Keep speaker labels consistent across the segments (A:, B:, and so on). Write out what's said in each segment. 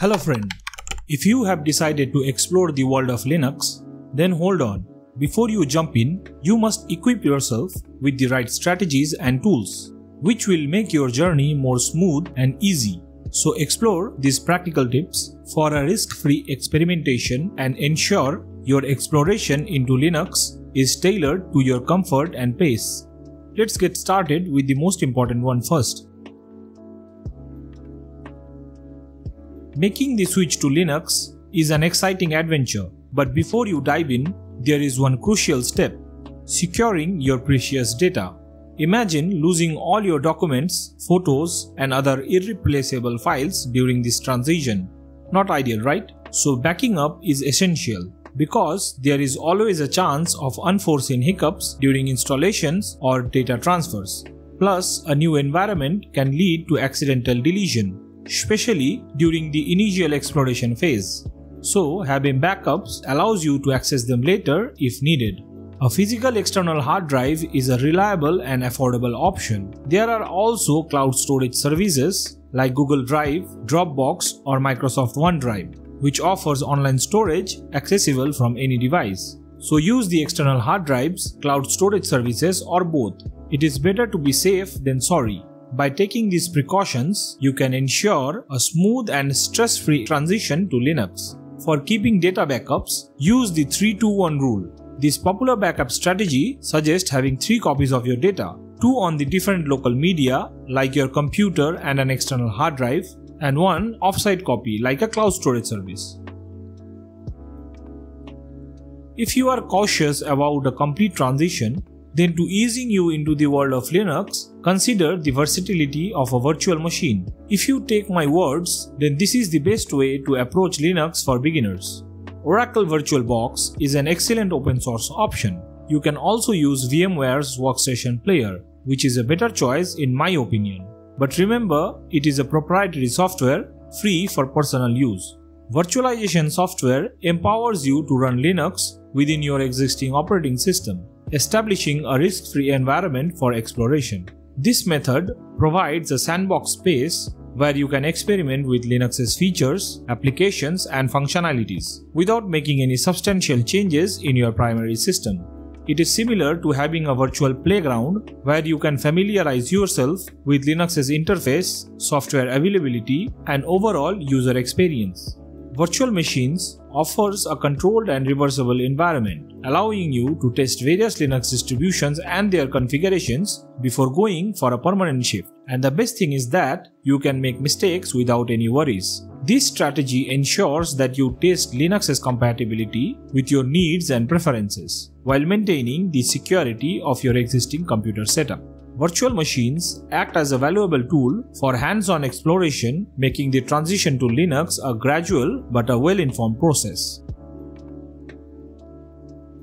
A: Hello friend. If you have decided to explore the world of Linux, then hold on. Before you jump in, you must equip yourself with the right strategies and tools, which will make your journey more smooth and easy. So explore these practical tips for a risk-free experimentation and ensure your exploration into Linux is tailored to your comfort and pace. Let's get started with the most important one first. Making the switch to Linux is an exciting adventure, but before you dive in, there is one crucial step securing your precious data. Imagine losing all your documents, photos, and other irreplaceable files during this transition. Not ideal, right? So, backing up is essential because there is always a chance of unforeseen hiccups during installations or data transfers. Plus, a new environment can lead to accidental deletion especially during the initial exploration phase. So, having backups allows you to access them later if needed. A physical external hard drive is a reliable and affordable option. There are also cloud storage services like Google Drive, Dropbox, or Microsoft OneDrive, which offers online storage accessible from any device. So use the external hard drives, cloud storage services, or both. It is better to be safe than sorry. By taking these precautions, you can ensure a smooth and stress-free transition to Linux. For keeping data backups, use the 3-2-1 rule. This popular backup strategy suggests having 3 copies of your data, 2 on the different local media like your computer and an external hard drive, and 1 offsite copy like a cloud storage service. If you are cautious about a complete transition, then to easing you into the world of Linux, consider the versatility of a virtual machine. If you take my words, then this is the best way to approach Linux for beginners. Oracle VirtualBox is an excellent open source option. You can also use VMware's Workstation Player, which is a better choice in my opinion. But remember, it is a proprietary software free for personal use. Virtualization software empowers you to run Linux within your existing operating system establishing a risk-free environment for exploration. This method provides a sandbox space where you can experiment with Linux's features, applications, and functionalities without making any substantial changes in your primary system. It is similar to having a virtual playground where you can familiarize yourself with Linux's interface, software availability, and overall user experience. Virtual machines offers a controlled and reversible environment, allowing you to test various Linux distributions and their configurations before going for a permanent shift. And the best thing is that you can make mistakes without any worries. This strategy ensures that you test Linux's compatibility with your needs and preferences, while maintaining the security of your existing computer setup. Virtual machines act as a valuable tool for hands-on exploration, making the transition to Linux a gradual but a well-informed process.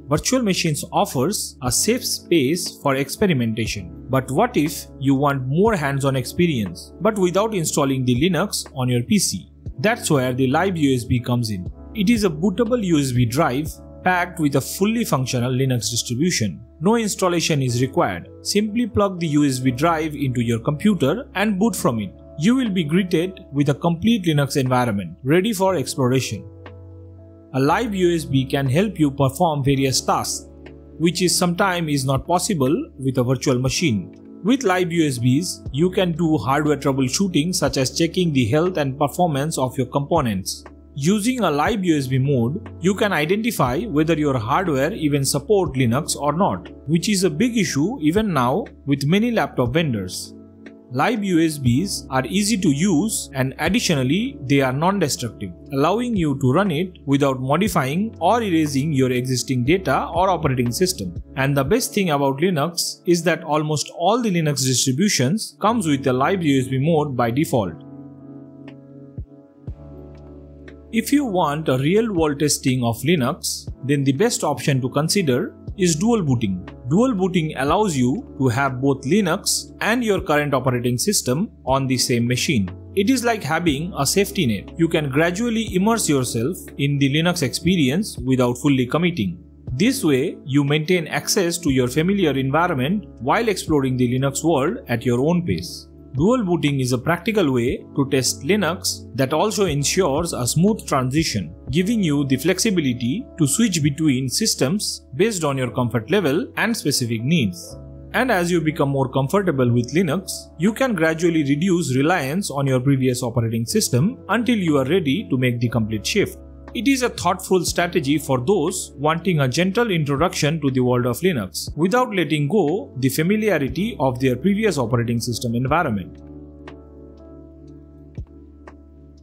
A: Virtual machines offers a safe space for experimentation. But what if you want more hands-on experience, but without installing the Linux on your PC? That's where the Live USB comes in. It is a bootable USB drive packed with a fully functional Linux distribution. No installation is required. Simply plug the USB drive into your computer and boot from it. You will be greeted with a complete Linux environment, ready for exploration. A live USB can help you perform various tasks, which is sometimes is not possible with a virtual machine. With live USBs, you can do hardware troubleshooting such as checking the health and performance of your components. Using a live USB mode, you can identify whether your hardware even support Linux or not, which is a big issue even now with many laptop vendors. Live USBs are easy to use and additionally they are non-destructive, allowing you to run it without modifying or erasing your existing data or operating system. And the best thing about Linux is that almost all the Linux distributions comes with a live USB mode by default. If you want a real world testing of Linux, then the best option to consider is dual booting. Dual booting allows you to have both Linux and your current operating system on the same machine. It is like having a safety net. You can gradually immerse yourself in the Linux experience without fully committing. This way, you maintain access to your familiar environment while exploring the Linux world at your own pace. Dual booting is a practical way to test Linux that also ensures a smooth transition, giving you the flexibility to switch between systems based on your comfort level and specific needs. And as you become more comfortable with Linux, you can gradually reduce reliance on your previous operating system until you are ready to make the complete shift. It is a thoughtful strategy for those wanting a gentle introduction to the world of Linux without letting go the familiarity of their previous operating system environment.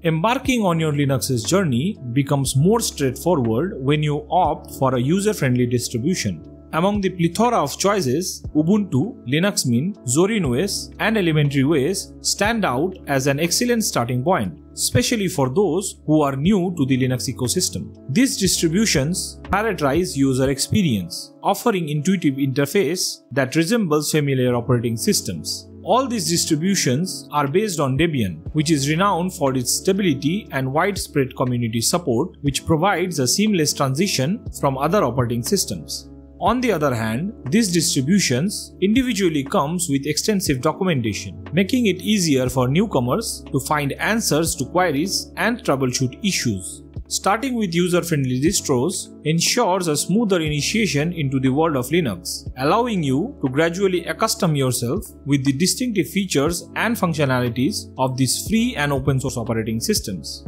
A: Embarking on your Linux's journey becomes more straightforward when you opt for a user-friendly distribution. Among the plethora of choices, Ubuntu, Linux Mint, Zorin OS, and Elementary OS stand out as an excellent starting point, especially for those who are new to the Linux ecosystem. These distributions prioritize user experience, offering intuitive interface that resembles familiar operating systems. All these distributions are based on Debian, which is renowned for its stability and widespread community support, which provides a seamless transition from other operating systems. On the other hand, these distributions individually comes with extensive documentation, making it easier for newcomers to find answers to queries and troubleshoot issues. Starting with user-friendly distros ensures a smoother initiation into the world of Linux, allowing you to gradually accustom yourself with the distinctive features and functionalities of these free and open source operating systems.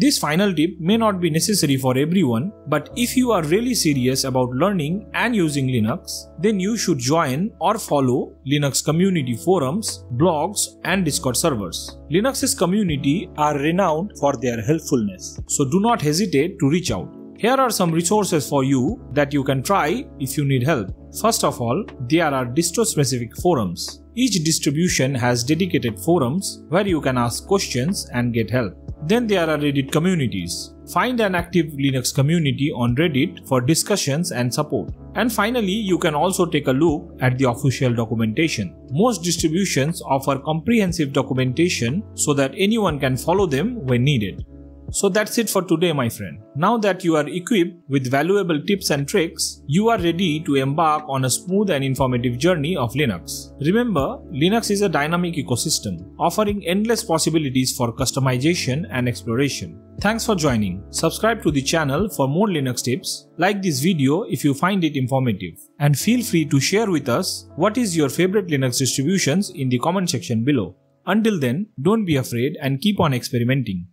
A: This final tip may not be necessary for everyone, but if you are really serious about learning and using Linux, then you should join or follow Linux community forums, blogs, and Discord servers. Linux's community are renowned for their helpfulness, so do not hesitate to reach out. Here are some resources for you that you can try if you need help. First of all, there are distro specific forums. Each distribution has dedicated forums where you can ask questions and get help. Then there are Reddit communities. Find an active Linux community on Reddit for discussions and support. And finally, you can also take a look at the official documentation. Most distributions offer comprehensive documentation so that anyone can follow them when needed. So that's it for today, my friend. Now that you are equipped with valuable tips and tricks, you are ready to embark on a smooth and informative journey of Linux. Remember, Linux is a dynamic ecosystem, offering endless possibilities for customization and exploration. Thanks for joining. Subscribe to the channel for more Linux tips. Like this video if you find it informative. And feel free to share with us what is your favorite Linux distributions in the comment section below. Until then, don't be afraid and keep on experimenting.